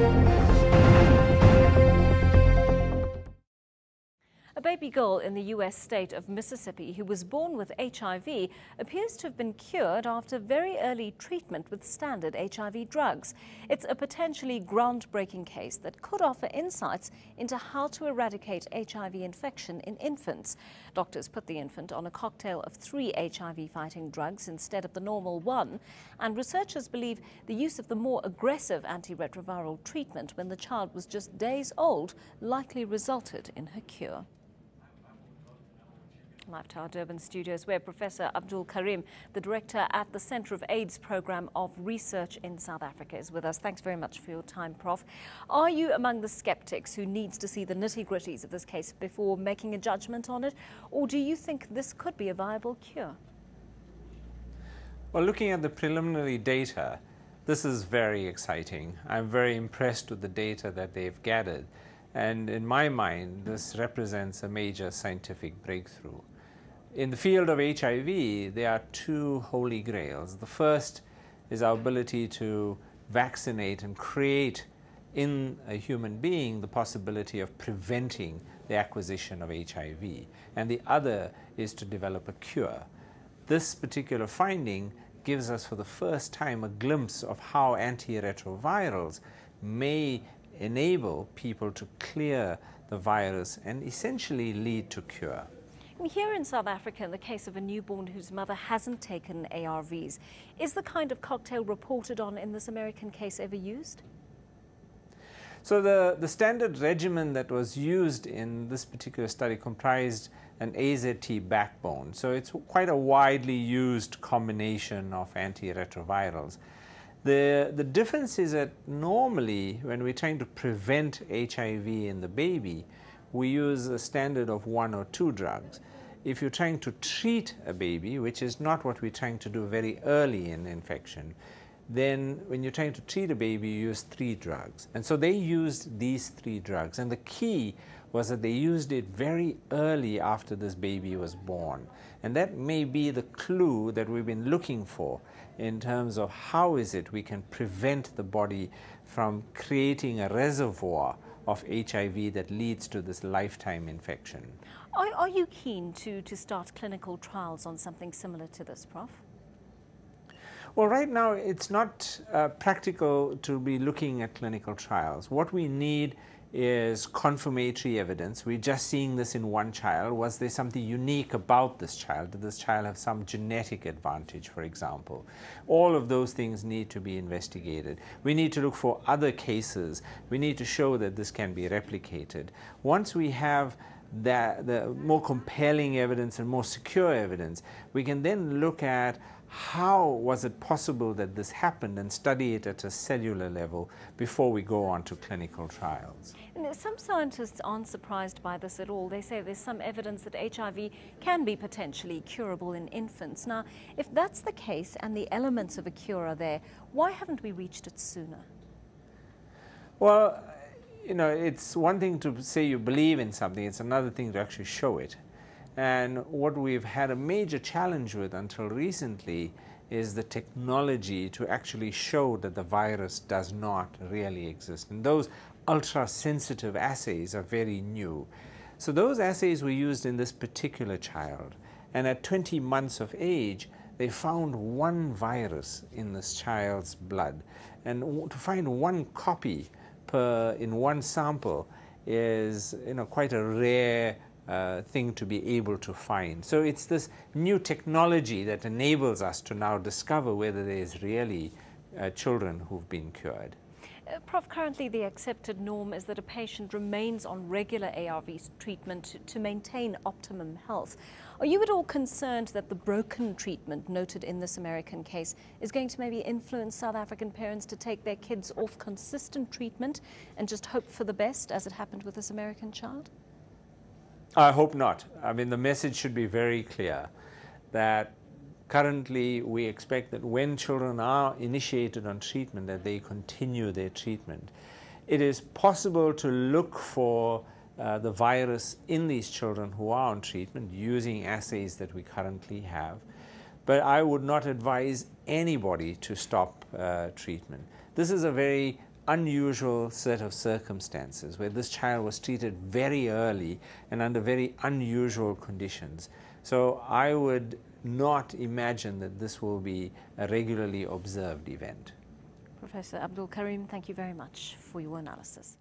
Thank you. A baby girl in the U.S. state of Mississippi who was born with HIV appears to have been cured after very early treatment with standard HIV drugs. It's a potentially groundbreaking case that could offer insights into how to eradicate HIV infection in infants. Doctors put the infant on a cocktail of three HIV fighting drugs instead of the normal one, and researchers believe the use of the more aggressive antiretroviral treatment when the child was just days old likely resulted in her cure. Live to our Durban studios, where Professor Abdul Karim, the director at the Centre of AIDS Programme of Research in South Africa, is with us. Thanks very much for your time, Prof. Are you among the skeptics who needs to see the nitty gritties of this case before making a judgment on it, or do you think this could be a viable cure? Well, looking at the preliminary data, this is very exciting. I'm very impressed with the data that they've gathered. And in my mind, this represents a major scientific breakthrough. In the field of HIV, there are two holy grails. The first is our ability to vaccinate and create in a human being the possibility of preventing the acquisition of HIV. And the other is to develop a cure. This particular finding gives us for the first time a glimpse of how antiretrovirals may enable people to clear the virus and essentially lead to cure. Here in South Africa, in the case of a newborn whose mother hasn't taken ARVs, is the kind of cocktail reported on in this American case ever used? So the, the standard regimen that was used in this particular study comprised an AZT backbone. So it's quite a widely used combination of antiretrovirals. The, the difference is that normally when we're trying to prevent HIV in the baby, we use a standard of one or two drugs. If you're trying to treat a baby, which is not what we're trying to do very early in infection, then when you're trying to treat a baby, you use three drugs. And so they used these three drugs. And the key was that they used it very early after this baby was born. And that may be the clue that we've been looking for in terms of how is it we can prevent the body from creating a reservoir of HIV that leads to this lifetime infection. Are, are you keen to, to start clinical trials on something similar to this, Prof? Well, right now it's not uh, practical to be looking at clinical trials. What we need is confirmatory evidence. We're just seeing this in one child. Was there something unique about this child? Did this child have some genetic advantage, for example? All of those things need to be investigated. We need to look for other cases. We need to show that this can be replicated. Once we have that the more compelling evidence and more secure evidence, we can then look at how was it possible that this happened and study it at a cellular level before we go on to clinical trials. And some scientists aren't surprised by this at all. They say there's some evidence that HIV can be potentially curable in infants. Now, if that's the case and the elements of a cure are there, why haven't we reached it sooner? Well, you know, it's one thing to say you believe in something, it's another thing to actually show it. And what we've had a major challenge with until recently is the technology to actually show that the virus does not really exist. And those ultra sensitive assays are very new. So those assays were used in this particular child. And at 20 months of age, they found one virus in this child's blood. And to find one copy in one sample is you know quite a rare uh, thing to be able to find. So it's this new technology that enables us to now discover whether there is really uh, children who've been cured. Uh, Prof, currently the accepted norm is that a patient remains on regular ARV treatment to, to maintain optimum health. Are you at all concerned that the broken treatment noted in this American case is going to maybe influence South African parents to take their kids off consistent treatment and just hope for the best as it happened with this American child? I hope not. I mean, the message should be very clear that currently we expect that when children are initiated on treatment that they continue their treatment. It is possible to look for uh, the virus in these children who are on treatment using assays that we currently have. But I would not advise anybody to stop uh, treatment. This is a very unusual set of circumstances where this child was treated very early and under very unusual conditions. So I would not imagine that this will be a regularly observed event. Professor Abdul Karim, thank you very much for your analysis.